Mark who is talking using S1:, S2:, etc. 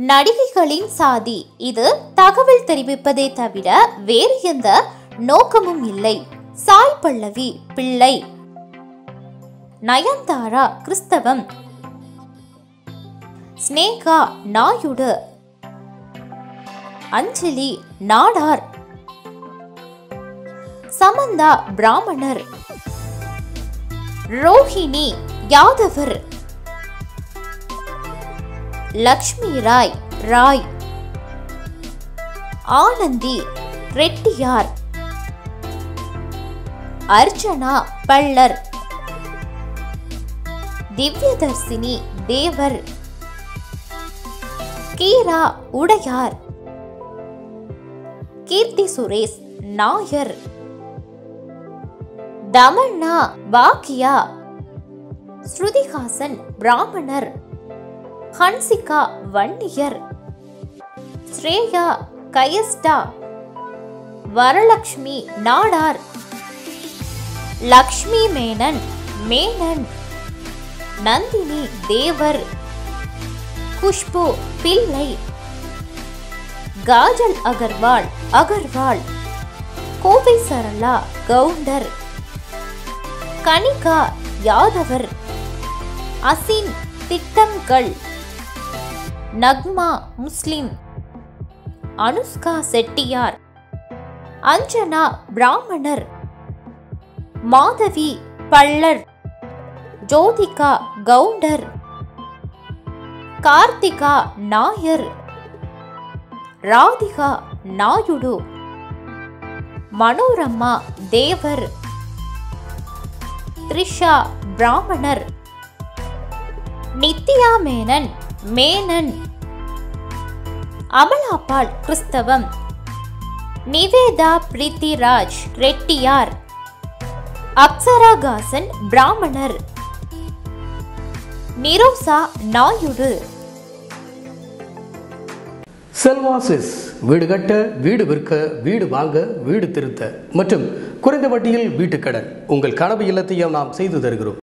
S1: நடிகைகளின் சாதி. இது தகவல் தெரிவிப்பதே தவிர வேறு எந்த நோக்கமும் இல்லை. சாய் பல்லவி பிள்ளை. நயன்தாரா கிறிஸ்தவம். ஸ்னேகா நாயுடு. அஞ்சலி நாடார். சமந்தா பிராமணர். ரோஹிணி யாதவர். லக்ஷ்மி ராய் ராய். ஆனந்தி ரெட்டியார். அர்ச்சனா பள்ளர் திவ்யதர்சினி தேவர். கீரா உடையார். கீர்த்தி சுரேஷ் நாயர். தமன்னா பாக்கியா. ஸ்ருதிஹாசன் பிராமணர். ஹன்சிகா வன்னியர். ஸ்ரேயா கயஸ்டா. வரலக்ஷ்மி நாடார். லக்ஷ்மி மேனன் மேனன். நந்தினி தேவர். குஷ்பு பிள்ளை. காஜல் அகர்வால் அகர்வால் கோவை சரளா கவுண்டர். கனிகா யாதவர். அசின் திட்டங்கள். நக்மா முஸ்லிம். அனுஷ்கா செட்டியார். அஞ்சனா பிராமணர். மாதவி பள்ளர் ஜோதிகா கவுண்டர். கார்த்திகா நாயர். ராதிகா நாயுடு. மனோரமா தேவர். த்ரிஷா பிராமணர். நித்யா மேனன் மேனன். அமலாபால் கிறிஸ்தவம். நிவேதா பிரித்திராஜ் ரெட்டியார். அப்சராகாசன் பிராமணர். நிரோசா நாயுடு.
S2: செல்வாசிஸ் வீடு கட்ட வீடு விற்க வீடு வாங்க வீடு திருத்த மற்றும் குறைந்த வட்டியில் வீட்டுக்கடன் உங்கள் கனவு இல்லத்தையும் நாம் செய்து தருகிறோம்.